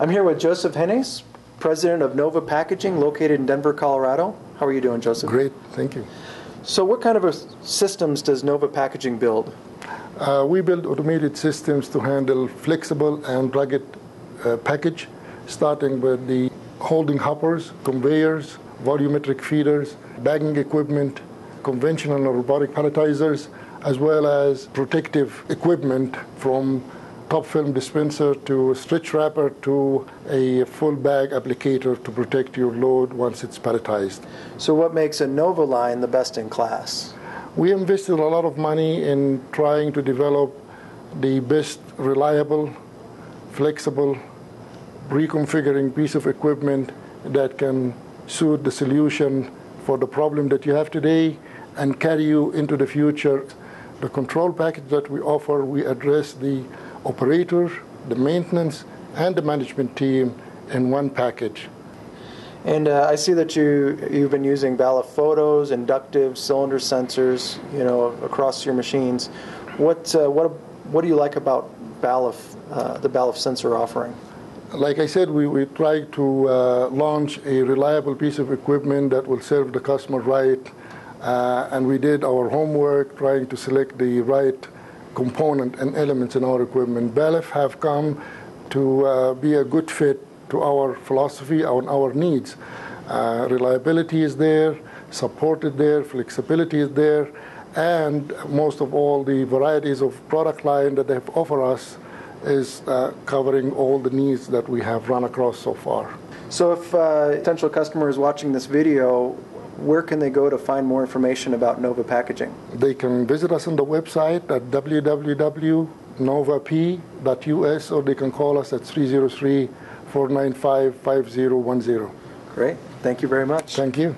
I'm here with Joseph Hennes, president of Nova Packaging, located in Denver, Colorado. How are you doing, Joseph? Great, thank you. So, what kind of a systems does Nova Packaging build? Uh, we build automated systems to handle flexible and rugged uh, package, starting with the holding hoppers, conveyors, volumetric feeders, bagging equipment, conventional and robotic palletizers, as well as protective equipment from top film dispenser to stretch wrapper to a full bag applicator to protect your load once it's palletized. So, what makes a Nova line the best in class? We invested a lot of money in trying to develop the best reliable, flexible, reconfiguring piece of equipment that can suit the solution for the problem that you have today and carry you into the future. The control package that we offer, we address the operator, the maintenance, and the management team in one package. And uh, I see that you you've been using Balluff photos, inductive cylinder sensors, you know, across your machines. What uh, what what do you like about Balluff, uh, the Balluff sensor offering? Like I said, we, we try to uh, launch a reliable piece of equipment that will serve the customer right, uh, and we did our homework trying to select the right component and elements in our equipment. Balluff have come to uh, be a good fit to our philosophy, and our needs. Uh, reliability is there, support is there, flexibility is there, and most of all, the varieties of product line that they have offer us is uh, covering all the needs that we have run across so far. So, if uh, potential customer is watching this video, where can they go to find more information about Nova Packaging? They can visit us on the website at www.novap.us or they can call us at 303 495 5010. Great. Thank you very much. Thank you.